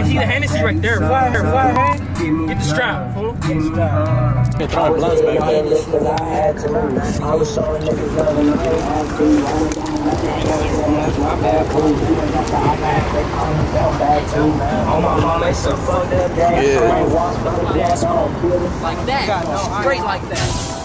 I see the Hennessy right there. Fire, fire, man. Get the strap, fool. They're throwing blunts back there. Yeah. Like that. Straight like that.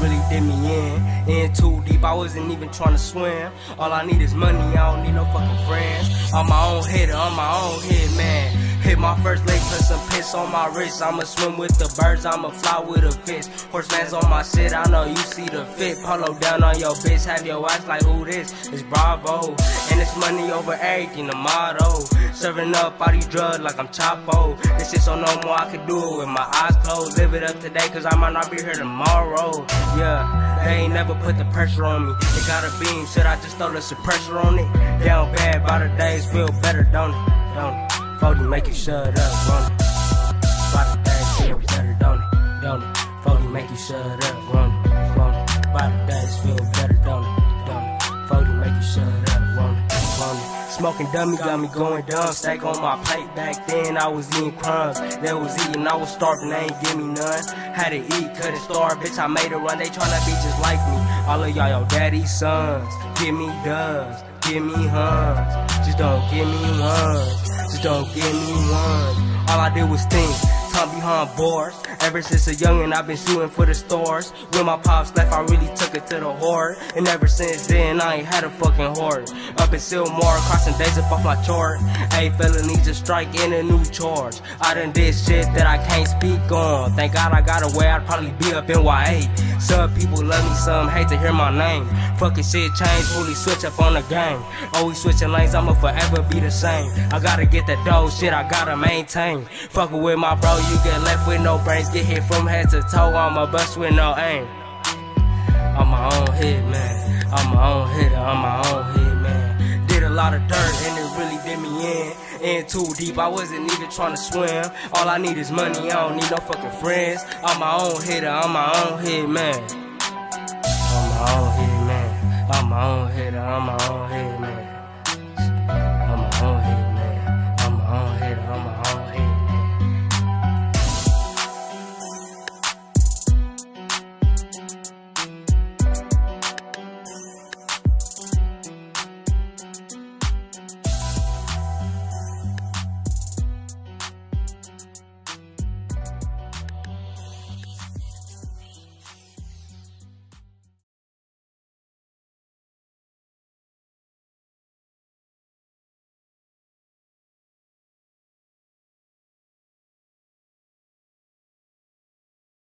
Really did me in. In too deep, I wasn't even trying to swim. All I need is money, I don't need no fucking friends. I'm my own hitter, I'm my own hit man. My first lake, put some piss on my wrist. I'ma swim with the birds, I'ma fly with a fish. Horseman's on my shit, I know you see the fit. Polo down on your bitch, have your ass like who this? It's Bravo. And it's money over everything, the motto. Serving up all these drugs like I'm Chapo. This shit so no more, I can do it with my eyes closed. Live it up today, cause I might not be here tomorrow. Yeah, they ain't never put the pressure on me. It got a beam, should I just throw the suppressor on it? Down bad, by the days feel better, don't it? Don't it? Foldy make you shut up, run it. The days feel better, don't it? Don't it? Foldy make you shut up, run it. Run it. The days feel better, don't it? Don't it? Foldy make you shut up, run it. Run it. Smoking dummy got me going dumb. Steak on my plate back then, I was eating crumbs. They was eating, I was starving, they ain't give me none. Had to eat, couldn't starve, bitch, I made a run. They tryna be just like me. All of y'all, your daddy's sons. Give me doves, give me huns. Just don't give me one. Just don't give me one. All I did was think, time behind bars. Ever since a youngin', I've been shooting for the stars. When my pops left, I really took it to the heart. And ever since then, I ain't had a fucking heart. Up in Sylmar, crossing days up off my chart. Eight felonies, a strike, and a new charge. I done did shit that I can't speak on. Thank God I got away, I'd probably be up in YA. Some people love me, some hate to hear my name. Fucking shit change, fully switch up on the game. Always switching lanes, I'ma forever be the same. I gotta get that dough, shit I gotta maintain. Fucking with my bro, you get left with no brains. Get hit from head to toe, I'm a bust with no aim. I'm my own hit, man. I'm my own hitter, I'm my own hit, man. Did a lot of dirt and it really did me in. In too deep, I wasn't even trying to swim. All I need is money, I don't need no fucking friends. I'm my own hitter, I'm my own hit, man. I'm my own hit, man. I'm my own hitter, I'm my own hit,